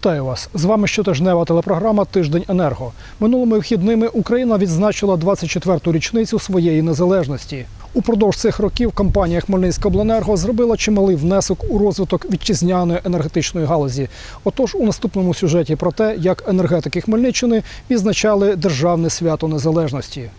Вітаю вас! З вами щотижнева телепрограма Тиждень енерго. Минулими вхідними Україна відзначила 24-ту річницю своєї незалежності. Упродовж цих років компанія Хмельницькобленерго зробила чималий внесок у розвиток вітчизняної енергетичної галузі. Отож, у наступному сюжеті про те, як енергетики Хмельниччини відзначали державне свято незалежності.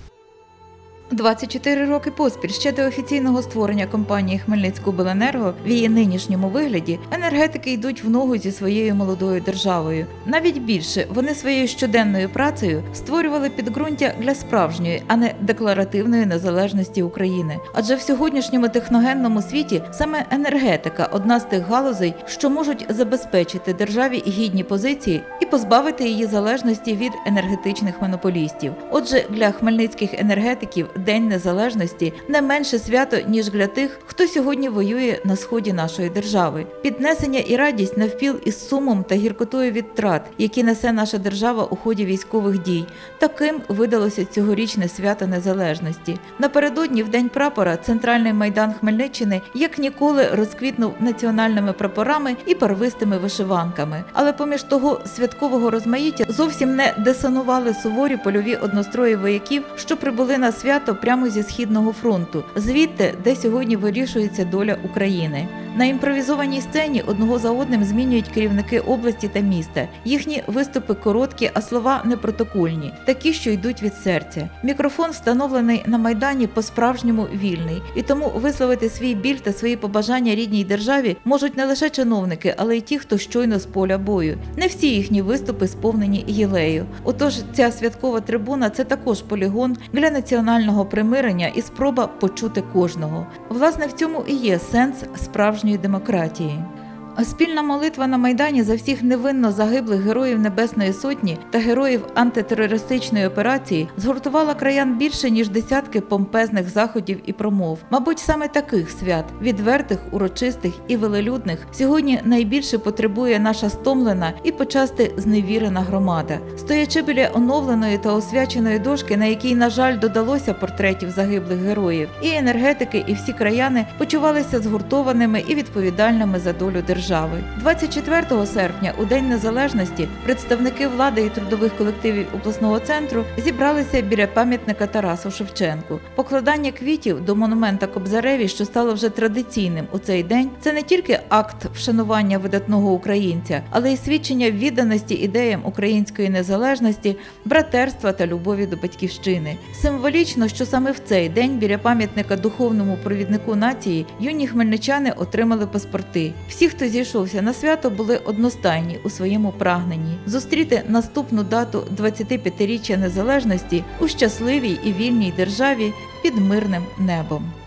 24 роки поспіль ще до офіційного створення компанії Хмельницькобленерго в її нинішньому вигляді енергетики йдуть в ногу зі своєю молодою державою. Навіть більше вони своєю щоденною працею створювали підґрунтя для справжньої, а не декларативної незалежності України. Адже в сьогоднішньому техногенному світі саме енергетика одна з тих галузей, що можуть забезпечити державі гідні позиції і позбавити її залежності від енергетичних монополістів. Отже, для хмельницьких енергетиків День Незалежності не менше свято, ніж для тих, хто сьогодні воює на сході нашої держави. Піднесення і радість навпіл із сумом та гіркотою від втрат, які несе наша держава у ході військових дій. Таким видалося цьогорічне свято незалежності. Напередодні, в день прапора, центральний майдан Хмельниччини як ніколи розквітнув національними прапорами і барвистими вишиванками. Але поміж того святкового розмаїття зовсім не десанували суворі польові однострої вояків, що прибули на свято прямо зі східного фронту, звідти, де сьогодні вирішується доля України. На імпровізованій сцені одного за одним змінюють керівники області та міста. Їхні виступи короткі, а слова непротокольні, такі, що йдуть від серця. Мікрофон встановлений на майдані по-справжньому вільний, і тому висловити свій біль та свої побажання рідній державі можуть не лише чиновники, але й ті, хто щойно з поля бою. Не всі їхні виступи сповнені гілею. Отож, ця святкова трибуна це також полігон для національного примирення і спроба почути кожного. Власне, в цьому і є сенс справжньої демократії. Спільна молитва на майдані за всіх невинно загиблих героїв Небесної Сотні та героїв антитерористичної операції згуртувала краян більше ніж десятки помпезних заходів і промов. Мабуть, саме таких свят, відвертих, урочистих і велелюдних, сьогодні найбільше потребує наша стомлена і почасти зневірена громада. Стоячи біля оновленої та освяченої дошки, на якій, на жаль, додалося портретів загиблих героїв, і енергетики, і всі краяни почувалися згуртованими і відповідальними за долю держави держави. 24 серпня, у День Незалежності, представники влади і трудових колективів обласного центру зібралися біля пам'ятника Тарасу Шевченку. Покладання квітів до монумента Кобзареві, що стало вже традиційним у цей день, це не тільки акт вшанування видатного українця, але й свідчення відданості ідеям української незалежності, братерства та любові до батьківщини. Символічно, що саме в цей день біля пам'ятника духовному провіднику нації юні хмельничани отримали паспорти. Всі, хто зійшовся на свято, були одностайні у своєму прагненні зустріти наступну дату 25-річчя незалежності у щасливій і вільній державі під мирним небом.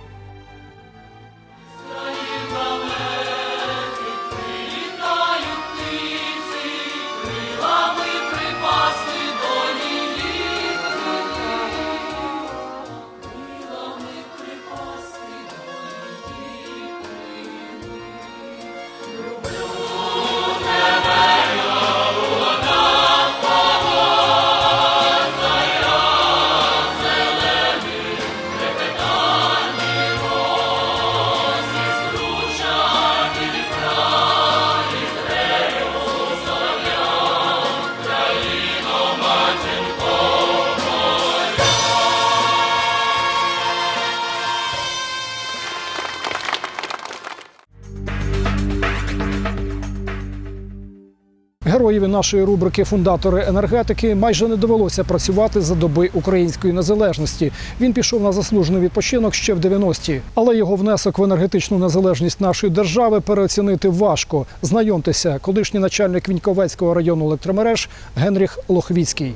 Героєві нашої рубрики Фундатори енергетики майже не довелося працювати за доби української незалежності. Він пішов на заслужений відпочинок ще в 90-ті. Але його внесок в енергетичну незалежність нашої держави переоцінити важко. Знайомтеся, колишній начальник Віньковецького району електромереж Генріх Лохвіцький.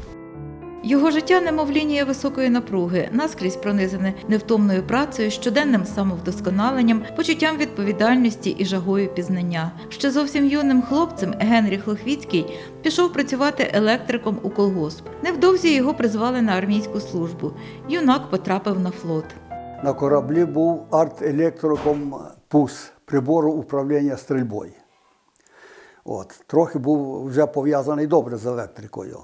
Його життя немов лінія високої напруги, наскрізь пронизане невтомною працею, щоденним самовдосконаленням, почуттям відповідальності і жагою пізнання. Ще зовсім юним хлопцем Генріх Лохвіцький пішов працювати електриком у колгосп. Невдовзі його призвали на армійську службу. Юнак потрапив на флот. На кораблі був арт-електриком ПУС прибору управління стрільбою. От, трохи був вже пов'язаний добре з електрикою.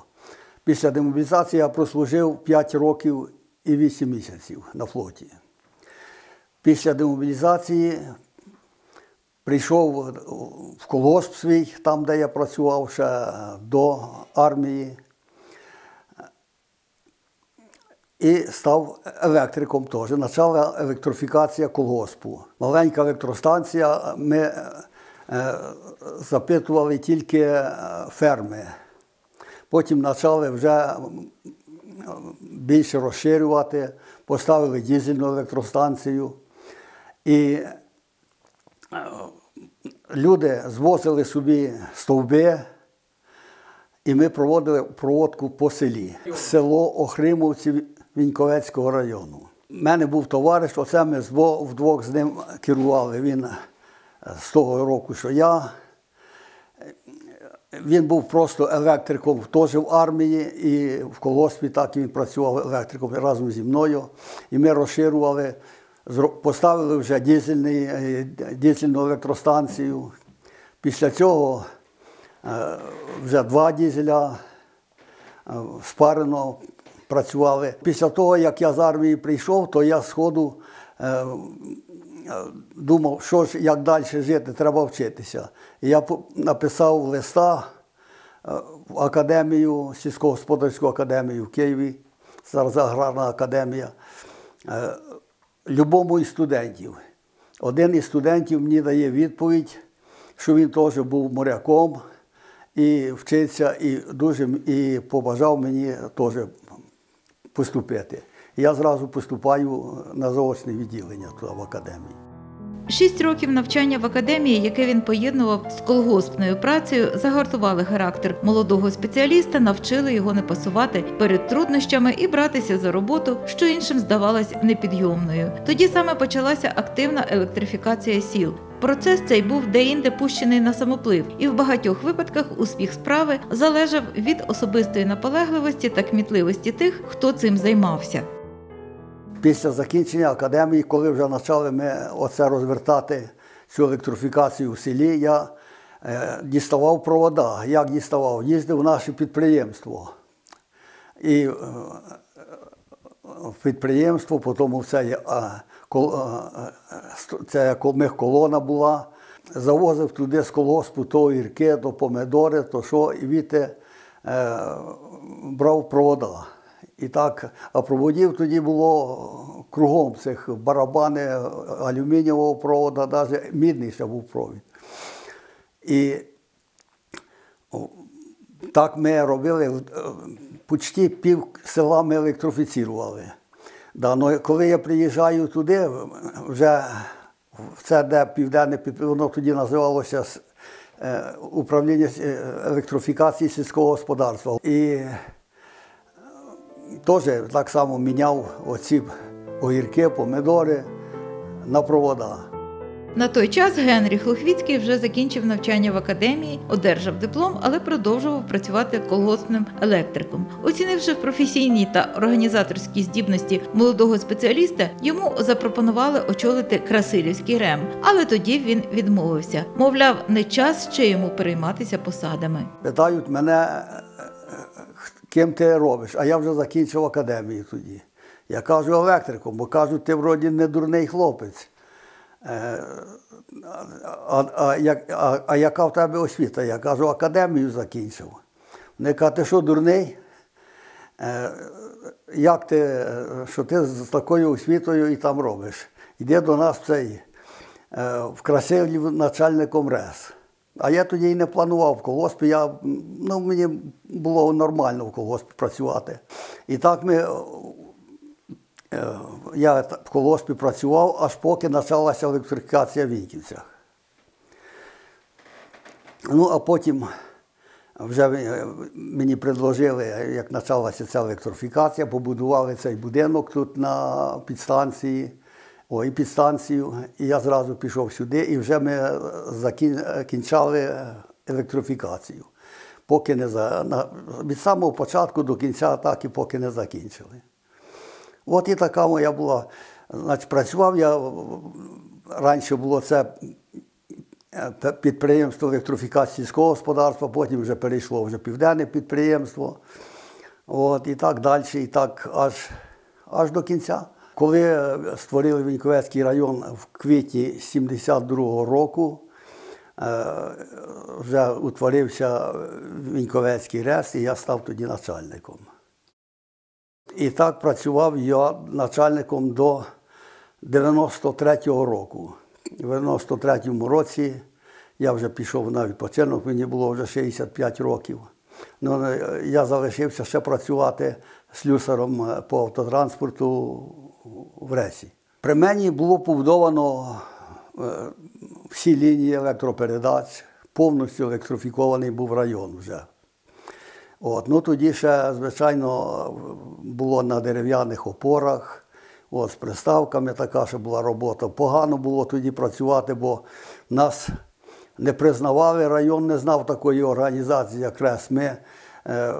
Після демобілізації я прослужив 5 років і 8 місяців на флоті. Після демобілізації Прийшов в колгосп свій, там, де я працював ще до армії. І став електриком теж. Почала електрифікація колгоспу. Маленька електростанція. Ми е, запитували тільки е, ферми. Потім почали вже більше розширювати, поставили дизельну електростанцію. І люди звозили собі стовби, і ми проводили проводку по селі. Село Охримовці Віньковецького району. У мене був товариш, оце ми вдвох з ним керували. Він е, з того року, що я. Він був просто електриком теж в армії і в колгоспі так він працював електриком разом зі мною. І ми розширювали, поставили вже дизельний, е, дизельну електростанцію. Після цього е, вже два дизеля е, спарено працювали. Після того, як я з армії прийшов, то я з ходу е, думав, що ж, як далі жити, треба вчитися. І я написав листа е, в академію, сільськогосподарську академію в Києві, зараз аграрна академія, е, любому із студентів. Один із студентів мені дає відповідь, що він теж був моряком і вчиться, і дуже і побажав мені теж поступити. Я зразу поступаю на заочне відділення туди в академії. Шість років навчання в академії, яке він поєднував з колгоспною працею, загартували характер молодого спеціаліста, навчили його не пасувати перед труднощами і братися за роботу, що іншим здавалось непідйомною. Тоді саме почалася активна електрифікація сіл. Процес цей був деінде пущений на самоплив, і в багатьох випадках успіх справи залежав від особистої наполегливості та кмітливості тих, хто цим займався. Після закінчення академії, коли вже почали ми оце розвертати цю електрифікацію в селі, я е, діставав провода. Як діставав? Їздив в наше підприємство. І е, підприємство, потім це, ст- це колона була. Завозив туди з колгоспу то гірки, то помидори, то що, і віте е, брав провода. І так, а проводів тоді було кругом цих барабани алюмінієвого провода, навіть мідний ще був провід. І так ми робили, е, почти пів села ми електрифіцірували. Да, ну, коли я приїжджаю туди, вже це де південне воно тоді називалося е, управління е, електрифікації сільського господарства. І теж так само міняв оці огірки, помидори на провода. На той час Генріх Лохвіцький вже закінчив навчання в академії, одержав диплом, але продовжував працювати колгоспним електриком. Оцінивши професійні та організаторські здібності молодого спеціаліста, йому запропонували очолити Красилівський РЕМ, але тоді він відмовився. Мовляв, не час ще йому перейматися посадами. Питають мене, ким ти робиш, а я вже закінчив академію тоді. Я кажу електриком, бо кажуть, ти вроді не дурний хлопець. Е, А, а, а, а яка в тебе освіта? Я кажу, академію закінчив. Вони кажуть, ти що, дурний? Е, Як ти, що ти з такою освітою і там робиш? Йди до нас цей, е, в Красилів начальником РЕС. А я тоді і не планував в колгоспі. Я, ну, мені було нормально в колгоспі працювати. І так ми, е, я в колгоспі працював, аж поки почалася електрифікація в Вінківцях. Ну, а потім вже е, мені предложили, як почалася ця електрифікація, побудували цей будинок тут на підстанції, ой, підстанцію. І я зразу пішов сюди, і вже ми е, закінчали електрифікацію. Поки не за, від самого початку до кінця, так і поки не закінчили. От і така моя була. Значить, працював я раніше було це е, підприємство електрифікації сільського господарства, потім вже перейшло вже південне підприємство. От, і так далі, і так аж, аж до кінця. Коли е, створили Віньковецький район в квітні 72-го року, е, вже утворився Віньковецький РЕС, і я став тоді начальником. І так працював я начальником до 93-го року. В 93-му році я вже пішов на відпочинок, мені було вже 65 років. Ну, е, я залишився ще працювати слюсаром по автотранспорту в Ресі. При мені було побудовано е, всі лінії електропередач, повністю електрифікований був район вже. От. Ну, тоді ще, звичайно, було на дерев'яних опорах, от, з приставками така ще була робота. Погано було тоді працювати, бо нас не признавали, район не знав такої організації, як РЕС. Ми е,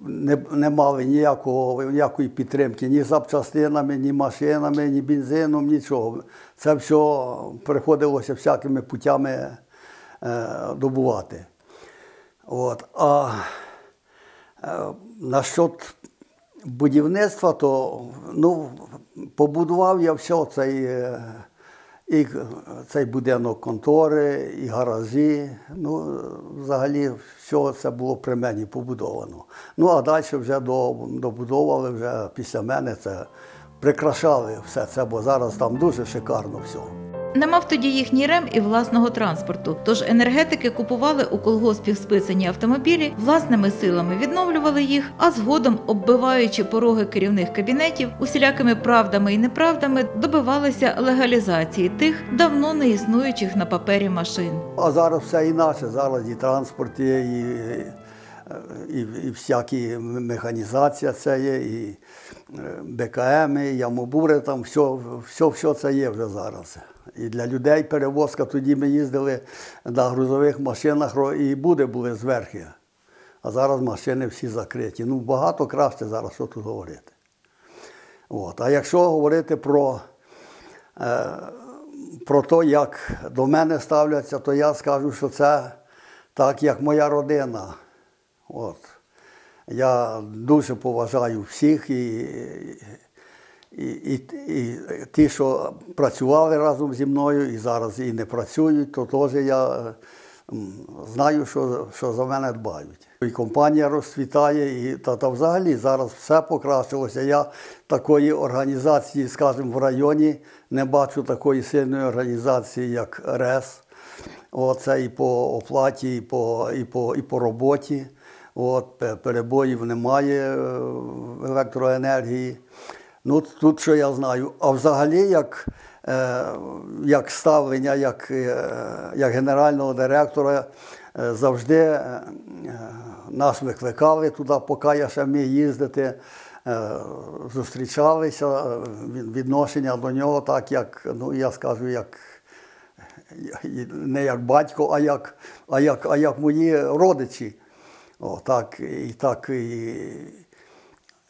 не, не мали ніякого, ніякої підтримки ні запчастинами, ні машинами, ні бензином, нічого. Це все приходилося всякими путями е, добувати. От. А Е, Насчет будівництва, то ну, побудував я все цей, е, і цей будинок контори, і гаражі. Ну, взагалі, все це було при мені побудовано. Ну, а далі вже добудовували вже після мене це прикрашали все це, бо зараз там дуже шикарно все. Не мав тоді їхній рем і власного транспорту. Тож енергетики купували у колгоспів списані автомобілі, власними силами відновлювали їх, а згодом, оббиваючи пороги керівних кабінетів, усілякими правдами і неправдами добивалися легалізації тих давно не існуючих на папері машин. А зараз все інакше. Зараз і транспорт є, і, і, і всякі механізація це є, і е, БКМ, і ямобури, там все, все, все це є вже зараз. І для людей перевозка тоді ми їздили на грузових машинах і буде були зверхи. А зараз машини всі закриті. Ну, багато краще зараз, що тут говорити. От. А якщо говорити про е, про те, як до мене ставляться, то я скажу, що це так, як моя родина. От. Я дуже поважаю всіх і, і, і, і ті, що працювали разом зі мною і зараз і не працюють, то теж я знаю, що, що за мене дбають. І компанія розцвітає, і та, та взагалі зараз все покращилося. Я такої організації, скажімо, в районі не бачу такої сильної організації, як РЕС. Оце і по оплаті, і по, і по, і по роботі. От, перебоїв немає е, в електроенергії. Ну, тут що я знаю. А взагалі, як, е, як ставлення, як, е, як генерального директора, е, завжди е, нас викликали туди, поки я ще міг їздити. е, Зустрічалися, е, відношення до нього, так як, ну я скажу, як не як батько, а як, а як, а як мої родичі. О, так, і так і,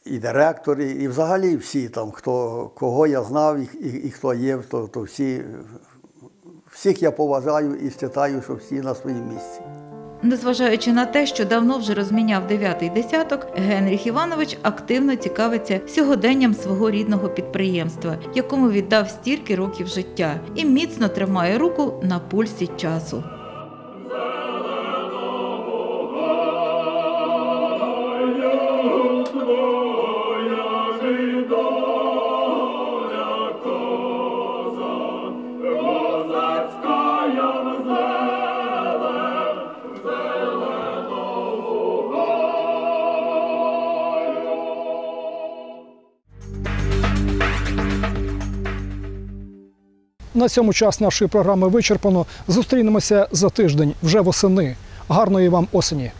і директори, і взагалі всі там, хто, кого я знав і, і, і хто є, то, то всі, всіх я поважаю і вважаю, що всі на своїм місці. Незважаючи на те, що давно вже розміняв дев'ятий десяток, Генріх Іванович активно цікавиться сьогоденням свого рідного підприємства, якому віддав стільки років життя, і міцно тримає руку на пульсі часу. На цьому час нашої програми вичерпано. Зустрінемося за тиждень вже восени. Гарної вам осені!